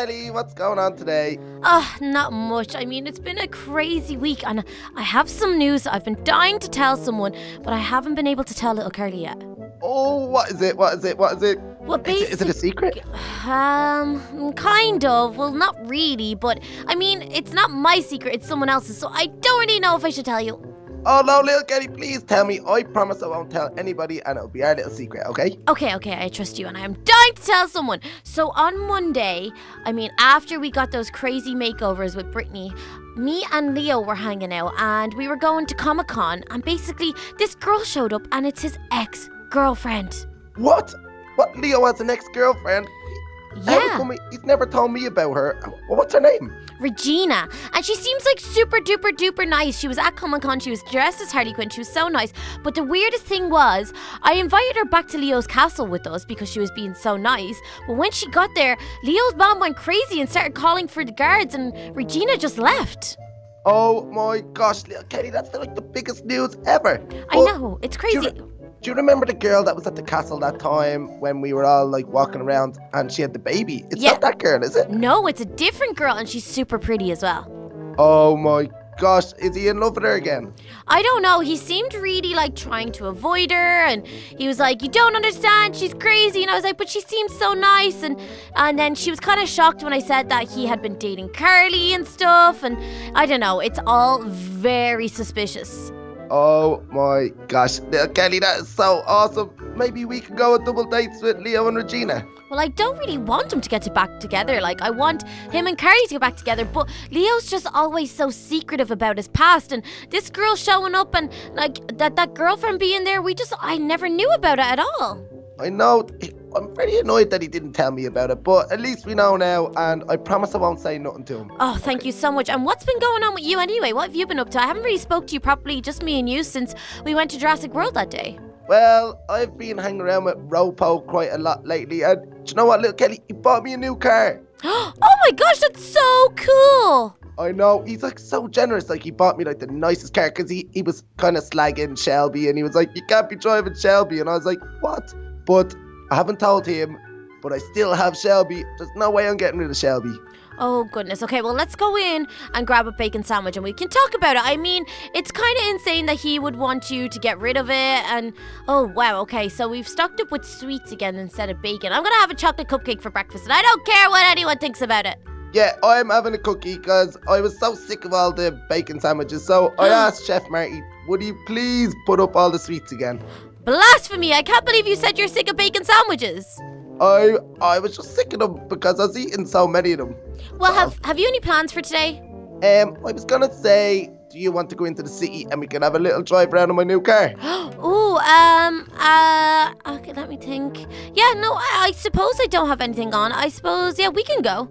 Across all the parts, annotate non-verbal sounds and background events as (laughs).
Kelly. What's going on today? Oh, not much. I mean, it's been a crazy week, and I have some news I've been dying to tell someone, but I haven't been able to tell little Carly yet. Oh, what is it? What is it? What is it? Well, Is it, is it a secret? Um, kind of. Well, not really, but I mean, it's not my secret, it's someone else's, so I don't really know if I should tell you. Oh no, little Kelly, please tell me. I promise I won't tell anybody, and it'll be our little secret, okay? Okay, okay, I trust you, and I am dying to tell someone. So on Monday, I mean, after we got those crazy makeovers with Brittany, me and Leo were hanging out, and we were going to Comic Con, and basically, this girl showed up, and it's his ex girlfriend. What? What? Leo has an ex-girlfriend? How Yeah. He's never told me about her. What's her name? Regina, and she seems like super duper duper nice. She was at Comic Con, she was dressed as Harley Quinn, she was so nice. But the weirdest thing was, I invited her back to Leo's castle with us because she was being so nice. But when she got there, Leo's mom went crazy and started calling for the guards, and Regina just left. Oh my gosh, little Kelly, that's like the biggest news ever. I Well, know, it's crazy. Do you remember the girl that was at the castle that time when we were all like walking around and she had the baby? It's Yeah. not that girl, is it? No, it's a different girl, and she's super pretty as well. Oh my gosh, is he in love with her again? I don't know. He seemed really like trying to avoid her, and he was like, "You don't understand. She's crazy." And I was like, "But she seems so nice." And and then she was kind of shocked when I said that he had been dating Carly and stuff. And I don't know. It's all very suspicious. Oh my gosh, uh, Kelly, that is so awesome. Maybe we can go on double dates with Leo and Regina. Well, I don't really want them to get to back together. Like, I want him and Carly to get back together. But Leo's just always so secretive about his past. And this girl showing up and, like, that, that girlfriend being there, we just, I never knew about it at all. I know, I'm pretty annoyed that he didn't tell me about it, but at least we know now, and I promise I won't say nothing to him. Oh, thank you so much. And what's been going on with you anyway? What have you been up to? I haven't really spoke to you properly, just me and you, since we went to Jurassic World that day. Well, I've been hanging around with Ropo quite a lot lately, and do you know what, little Kelly? He bought me a new car. (gasps) oh my gosh, that's so cool! I know, he's like so generous. Like, he bought me like the nicest car because he, he was kind of slagging Shelby, and he was like, You can't be driving Shelby. And I was like, What? But I haven't told him, but I still have Shelby. There's no way I'm getting rid of Shelby. Oh goodness. Okay, well let's go in and grab a bacon sandwich and we can talk about it. I mean, it's kind of insane that he would want you to get rid of it and oh wow. Okay, so we've stocked up with sweets again instead of bacon. I'm going to have a chocolate cupcake for breakfast and I don't care what anyone thinks about it. Yeah, I'm having a cookie because I was so sick of all the bacon sandwiches. So I (gasps) asked Chef Marty, would you please put up all the sweets again? Blasphemy. I can't believe you said you're sick of bacon sandwiches. I I was just sick of them because I was eating so many of them. Well, have have you any plans for today? Um, I was gonna say, do you want to go into the city and we can have a little drive around in my new car? (gasps) Ooh, um, uh, okay, let me think. Yeah, no, I, I suppose I don't have anything on. I suppose, yeah, we can go.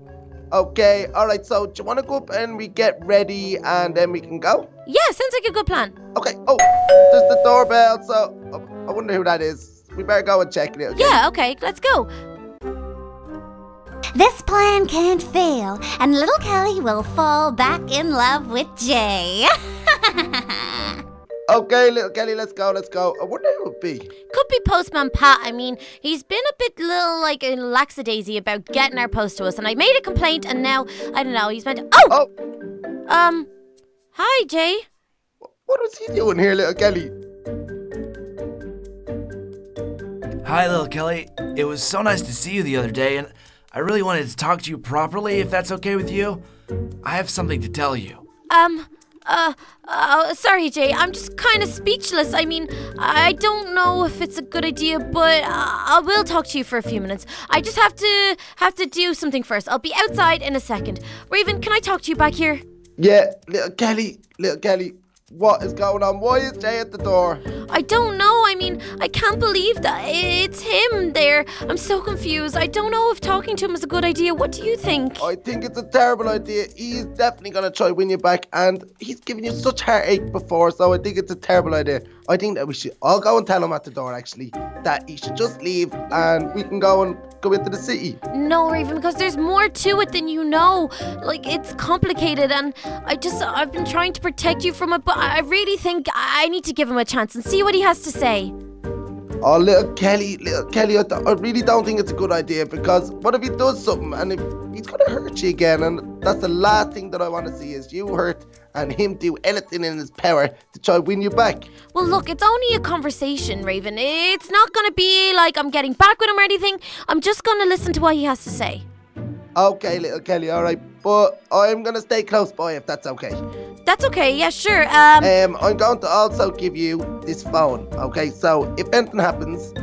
Okay, all right. So do you want to go up and we get ready and then we can go? Yeah, sounds like a good plan. Okay. Oh, there's the doorbell. So uh, I wonder who that is. We better go and check it. Okay? Yeah, okay, let's go. This plan can't fail, and little Kelly will fall back in love with Jay. (laughs) Okay, little Kelly, let's go. Let's go. I wonder who it would be. Could be Postman Pat. I mean, he's been a bit little like a lackadaisy about getting our post to us, and I made a complaint, and now I don't know. He's meant to. Oh, Oh, um, hi Jay. what was he doing here, little Kelly? Hi, little Kelly. It was so nice to see you the other day, and I really wanted to talk to you properly, if that's okay with you. I have something to tell you. Um, uh, uh, sorry, Jay. I'm just kind of speechless. I mean, I don't know if it's a good idea, but uh, I will talk to you for a few minutes. I just have to have to do something first. I'll be outside in a second. Raven, can I talk to you back here? Yeah, little Kelly, little Kelly. What is going on? Why is Jay at the door? I don't know. I mean, I can't believe that it's him there. I'm so confused. I don't know if talking to him is a good idea. What do you think? I think it's a terrible idea. He's definitely gonna try win you back, and he's given you such heartache before, so I think it's a terrible idea. I think that we should all go and tell him at the door actually that he should just leave, and we can go and go into the city. No, Raven, because there's more to it than you know. Like, it's complicated, and I just, I've been trying to protect you from it, but I really think I need to give him a chance and see what he has to say. Oh, little Kelly, little Kelly, I, th- I really don't think it's a good idea because what if he does something and if he's gonna hurt you again? And that's the last thing that I want to see is you hurt and him do anything in his power to try win you back. Well, look, it's only a conversation, Raven. It's not gonna be like I'm getting back with him or anything. I'm just gonna listen to what he has to say. Okay, little Kelly, all right, but I'm gonna stay close by if that's okay. That's okay. Yeah, sure. Um, Um, I'm going to also give you this phone. Okay, so if anything happens,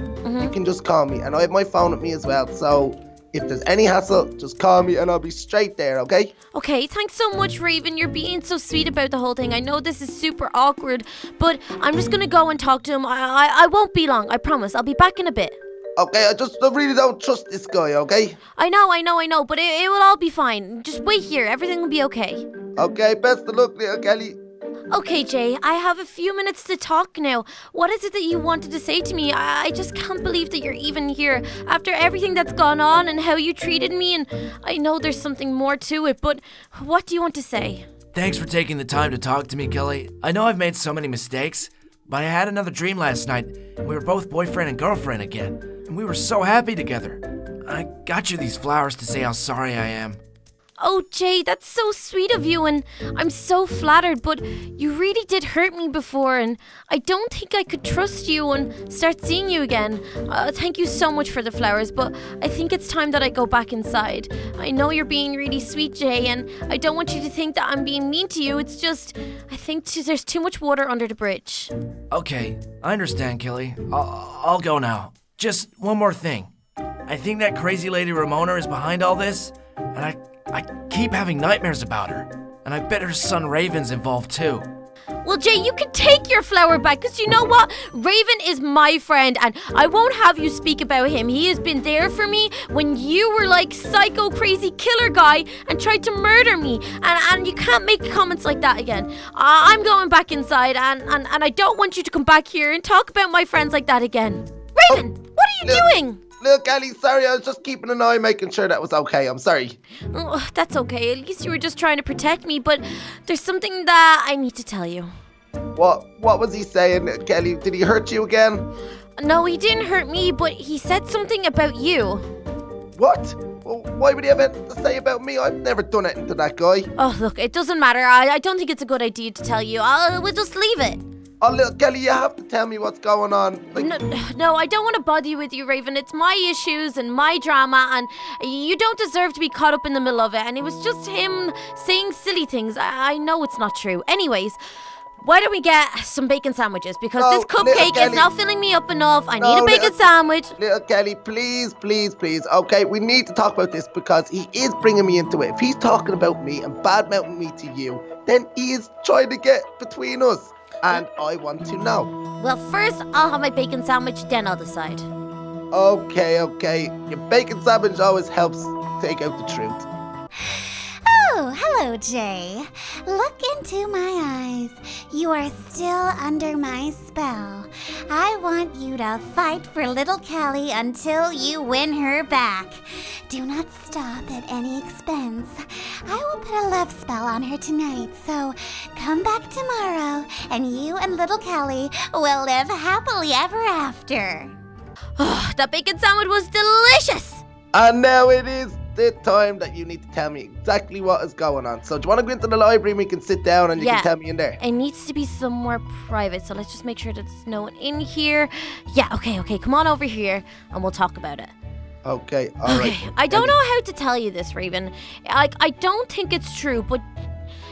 you can just call me, and I have my phone with me as well. So if there's any hassle, just call me, and I'll be straight there. Okay? Okay, thanks so much, Raven. You're being so sweet about the whole thing. I know this is super awkward, but I'm just gonna go and talk to him. I, I, I won't be long. I promise. I'll be back in a bit. Okay, I just I really don't trust this guy. Okay? I know, I know, I know, but it, it will all be fine. Just wait here. Everything will be okay. Okay, best of luck, little Kelly. Okay, Jay, I have a few minutes to talk now. What is it that you wanted to say to me? I, I just can't believe that you're even here after everything that's gone on and how you treated me. And I know there's something more to it, but what do you want to say? Thanks for taking the time to talk to me, Kelly. I know I've made so many mistakes, but I had another dream last night. and We were both boyfriend and girlfriend again, and we were so happy together. I got you these flowers to say how sorry I am. Oh, Jay, that's so sweet of you, and I'm so flattered, but you really did hurt me before, and I don't think I could trust you and start seeing you again. Uh, thank you so much for the flowers, but I think it's time that I go back inside. I know you're being really sweet, Jay, and I don't want you to think that I'm being mean to you. It's just, I think there's too much water under the bridge. Okay, I understand, Kelly. I'll, I'll go now. Just one more thing. I think that crazy lady Ramona is behind all this, and I, I keep having nightmares about her. And I bet her son Raven's involved too. Well, Jay, you can take your flower back because you know what? Raven is my friend, and I won't have you speak about him. He has been there for me when you were like psycho crazy killer guy and tried to murder me. And, and you can't make comments like that again. I- I'm going back inside, and, and, and I don't want you to come back here and talk about my friends like that again. Raven, oh, what are you no. doing? Little Kelly, sorry, I was just keeping an eye, making sure that was okay. I'm sorry. Oh, that's okay. At least you were just trying to protect me, but there's something that I need to tell you. What What was he saying, Kelly? Did he hurt you again? No, he didn't hurt me, but he said something about you. What? Well, why would he have anything to say about me? I've never done anything to that guy. Oh, look, it doesn't matter. I, I don't think it's a good idea to tell you. I'll, we'll just leave it. Oh, little Kelly, you have to tell me what's going on. Like, No, no, I don't want to bother you with you, Raven. It's my issues and my drama, and you don't deserve to be caught up in the middle of it. And it was just him saying silly things. I, I know it's not true. Anyways, why don't we get some bacon sandwiches? Because No, this oh, little cupcake is not filling me up enough. I No, need a bacon little- sandwich. Little Kelly, please, please, please. Okay, we need to talk about this because he is bringing me into it. If he's talking about me and bad mouthing me to you, then he is trying to get between us. And I want to know. Well, first I'll have my bacon sandwich, then I'll decide. Okay, okay. Your bacon sandwich always helps take out the truth. (sighs) Oh, hello, Jay. Look into my eyes. You are still under my spell. I want you to fight for little Kelly until you win her back. Do not stop at any expense. I will put a love spell on her tonight, so come back tomorrow and you and little Kelly will live happily ever after. Oh, that bacon sandwich was delicious. And now it is the time that you need to tell me exactly what is going on. So, do you want to go into the library and we can sit down and you Yeah. can tell me in there? It needs to be somewhere private, so let's just make sure that there's no one in here. Yeah, okay, okay. Come on over here and we'll talk about it. Okay, alright. Okay, I don't know how to tell you this, Raven. Like, I don't think it's true, but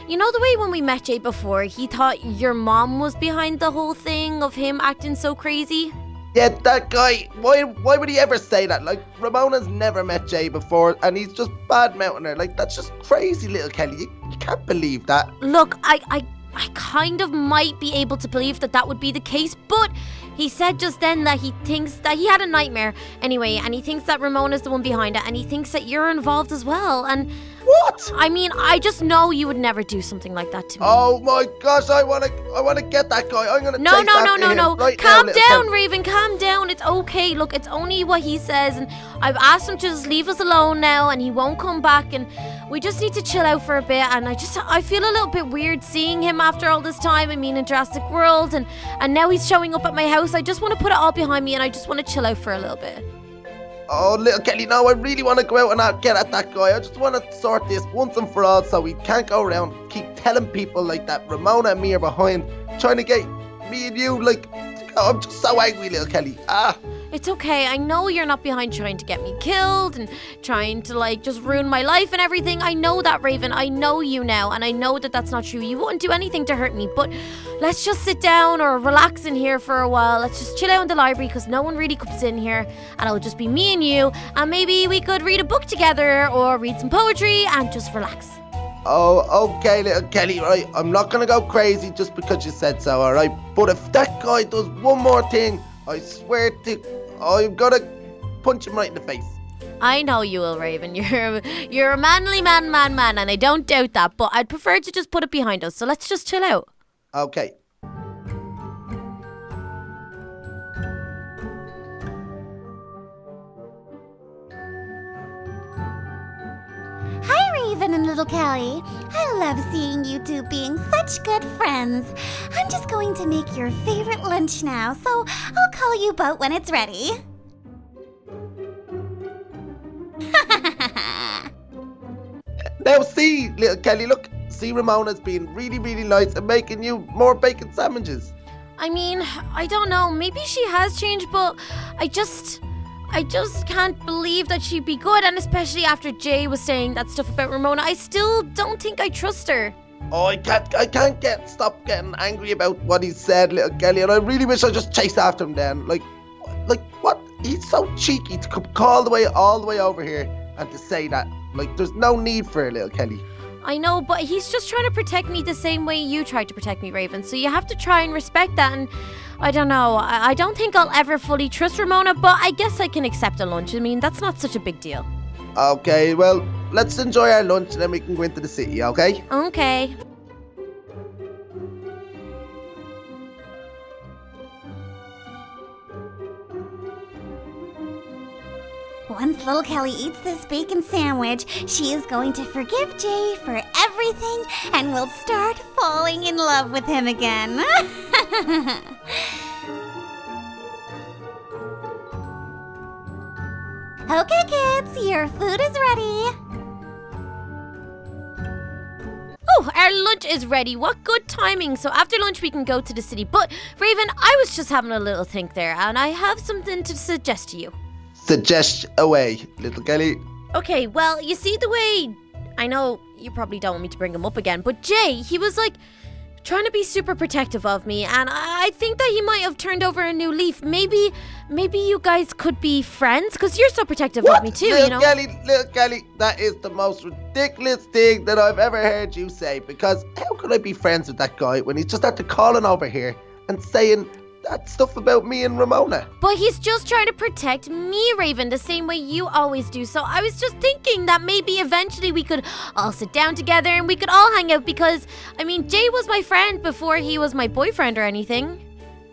you know the way when we met Jay before, he thought your mom was behind the whole thing of him acting so crazy? Yeah, that guy. Why? Why would he ever say that? Like Ramona's never met Jay before, and he's just bad mouthing her. Like that's just crazy, little Kelly. You, you can't believe that. Look, I, I, I kind of might be able to believe that that would be the case, but he said just then that he thinks that he had a nightmare anyway, and he thinks that Ramona's the one behind it, and he thinks that you're involved as well. And What? I mean, I just know you would never do something like that to me. Oh my gosh! I wanna, I wanna get that guy. I'm gonna. No, no, no, no, no. right now, calm little down. Raven. Calm down. It's okay. Look, it's only what he says, and I've asked him to just leave us alone now, and he won't come back. And we just need to chill out for a bit. And I just I feel a little bit weird seeing him after all this time. I mean, in Jurassic World, and and now he's showing up at my house. I just want to put it all behind me, and I just want to chill out for a little bit. Oh, little Kelly, no, I really want to go out and get at that guy. I just want to sort this once and for all so we can't go around keep telling people like that Ramona and me are behind, trying to get me and you, like, oh, I'm just so angry, little Kelly. Ah. It's okay. I know you're not behind trying to get me killed and trying to like just ruin my life and everything. I know that, Raven. I know you now, and I know that that's not true. You wouldn't do anything to hurt me, but let's just sit down or relax in here for a while. Let's just chill out in the library because no one really comes in here, and it'll just be me and you. And maybe we could read a book together or read some poetry and just relax. Oh, okay, little Kelly, right? I'm not gonna go crazy just because you said so, alright? But if that guy does one more thing, I swear to I'm got to punch him right in the face. I know you will, Raven. (laughs) You're you're a manly man, man, man, and I don't doubt that. But I'd prefer to just put it behind us. So let's just chill out. Okay. Raven and Little Kelly. I love seeing you two being such good friends. I'm just going to make your favorite lunch now, so I'll call you both when it's ready. (laughs) now see, little Kelly, look, see Ramona's being really, really nice and making you more bacon sandwiches. I mean, I don't know. Maybe she has changed, but I just. I just can't believe that she'd be good, and especially after Jay was saying that stuff about Ramona, I still don't think I trust her. Oh, I can't, I can't get stop getting angry about what he said, little Kelly, and I really wish I just chased after him then. Like, like what? He's so cheeky to come all the way, all the way over here and to say that. Like, there's no need for it, little Kelly. I know, but he's just trying to protect me the same way you tried to protect me, Raven. So you have to try and respect that. And I don't know. I, I don't think I'll ever fully trust Ramona, but I guess I can accept a lunch. I mean, that's not such a big deal. Okay, well, let's enjoy our lunch and then we can go into the city, okay? Okay. Once little Kelly eats this bacon sandwich, she is going to forgive Jay for everything and will start falling in love with him again. (laughs) (laughs) okay, kids, your food is ready. Oh, our lunch is ready. What good timing. So after lunch, we can go to the city. But, Raven, I was just having a little think there, and I have something to suggest to you. Suggest away, little Kelly. Okay, well, you see the way. I know you probably don't want me to bring him up again, but Jay, he was like trying to be super protective of me, and I think that he might have turned over a new leaf. Maybe, maybe you guys could be friends, because you're so protective what? of me too, little you know? Kelly, little Kelly, that is the most ridiculous thing that I've ever heard you say, because how could I be friends with that guy when he's just after calling over here and saying that stuff about me and Ramona. But he's just trying to protect me, Raven, the same way you always do. So I was just thinking that maybe eventually we could all sit down together and we could all hang out because, I mean, Jay was my friend before he was my boyfriend or anything.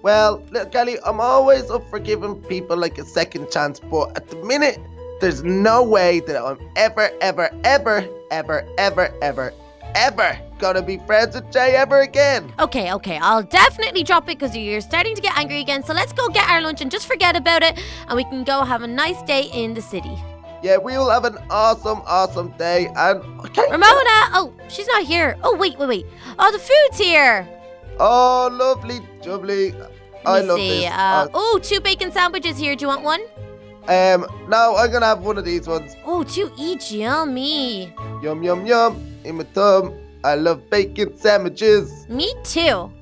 Well, little Kelly, I'm always up for giving people like a second chance, but at the minute, there's no way that I'm ever, ever, ever, ever, ever, ever, ever gonna be friends with Jay ever again. Okay, okay, I'll definitely drop it because you're starting to get angry again. So let's go get our lunch and just forget about it, and we can go have a nice day in the city. Yeah, we'll have an awesome, awesome day. And okay, Ramona, oh, she's not here. Oh, wait, wait, wait. Oh, the food's here. Oh, lovely, jubbly. I love see. this. Uh, oh, two bacon sandwiches here. Do you want one? Um, now I'm gonna have one of these ones. Oh, two each. Yummy. Yum, yum, yum. In my thumb. I love bacon sandwiches. Me too.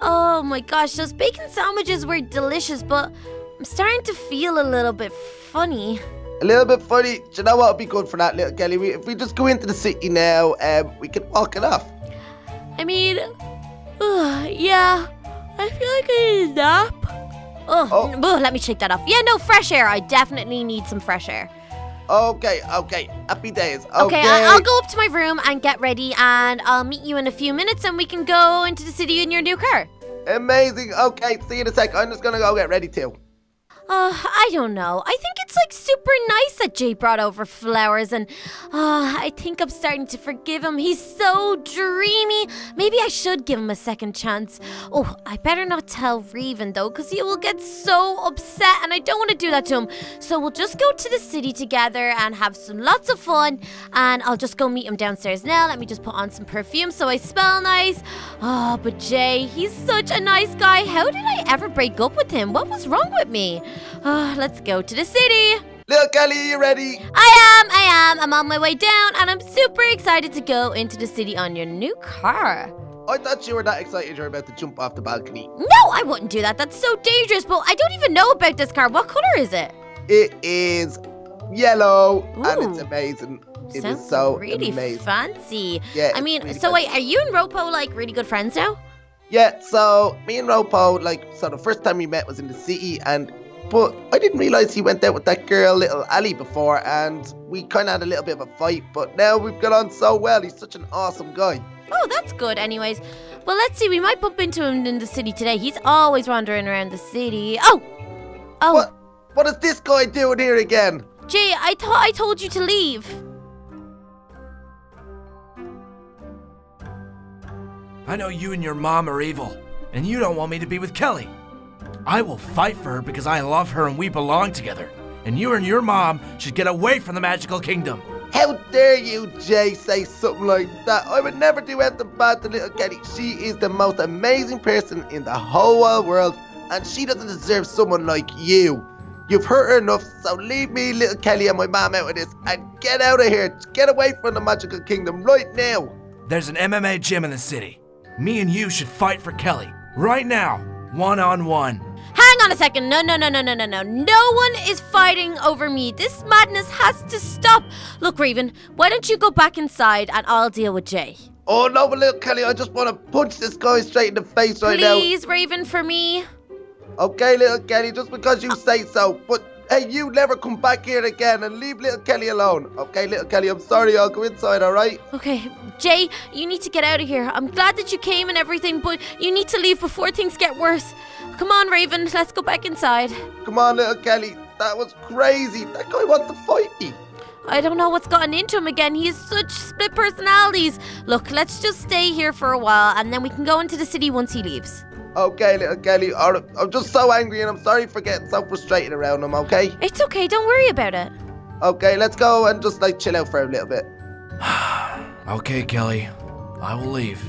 Oh my gosh, those bacon sandwiches were delicious, but I'm starting to feel a little bit funny. A little bit funny. Do you know what would be good for that, little Kelly? We, if we just go into the city now, um, we can walk it off. I mean, ugh, (sighs) yeah, I feel like I need a nap. Ugh, Oh. oh. ugh, let me shake that off. Yeah, no, fresh air. I definitely need some fresh air. Okay, okay. Happy days. Okay. Okay, I- I'll go up to my room and get ready, and I'll meet you in a few minutes, and we can go into the city in your new car. Amazing. Okay, see you in a sec. I'm just gonna go get ready too. Uh, I don't know. I think it's like super nice that Jay brought over flowers, and uh, I think I'm starting to forgive him. He's so dreamy. Maybe I should give him a second chance. Oh, I better not tell Raven though, because he will get so upset, and I don't want to do that to him. So we'll just go to the city together and have some lots of fun, and I'll just go meet him downstairs now. Let me just put on some perfume so I smell nice. Oh, but Jay, he's such a nice guy. How did I ever break up with him? What was wrong with me? Oh, let's go to the city. Little Kelly, you ready? I am, I am. I'm on my way down, and I'm super excited to go into the city on your new car. I thought you were that excited you were about to jump off the balcony. No, I wouldn't do that. That's so dangerous. But I don't even know about this car. What color is it? It is yellow and it's amazing. It is Sounds so really amazing. fancy. Yeah, I mean, really so fancy. wait, are you and Ropo like really good friends now? Yeah, so me and Ropo, like, so the first time we met was in the city, and but I didn't realize he went out with that girl, little Ally, before, and we kind of had a little bit of a fight. But now we've got on so well. He's such an awesome guy. Oh, that's good. Anyways, well, let's see. We might bump into him in the city today. He's always wandering around the city. Oh, oh, What? What is this guy doing here again? Jay, I thought I told you to leave. I know you and your mom are evil, and you don't want me to be with Kelly. I will fight for her because I love her and we belong together. And you and your mom should get away from the magical kingdom. How dare you, Jay, say something like that? I would never do anything bad to little Kelly. She is the most amazing person in the whole world, and she doesn't deserve someone like you. You've hurt her enough, so leave me, little Kelly, and my mom out of this, and get out of here. Get away from the magical kingdom right now. There's an MMA gym in the city. Me and you should fight for Kelly. Right now, one on one. Hang on a second. No, no, no, no, no, no, no. No one is fighting over me. This madness has to stop. Look, Raven, why don't you go back inside and I'll deal with Jay? Oh no, but little Kelly, I just want to punch this guy straight in the face right now. Please, Raven, for me. Okay, little Kelly, just because you say so. But hey, you never come back here again and leave little Kelly alone. Okay, little Kelly, I'm sorry, I'll go inside, alright? Okay, Jay, you need to get out of here. I'm glad that you came and everything, but you need to leave before things get worse. Come on, Raven, let's go back inside. Come on, little Kelly. That was crazy. That guy wants to fight me. I don't know what's gotten into him again. He has such split personalities. Look, let's just stay here for a while and then we can go into the city once he leaves. Okay, little Kelly. I'm just so angry and I'm sorry for getting so frustrated around him, okay? It's okay, don't worry about it. Okay, let's go and just like chill out for a little bit. (sighs) Okay, Kelly. I will leave.